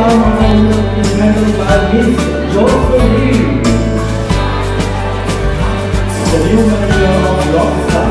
Kasama ang by The new of Rockstar.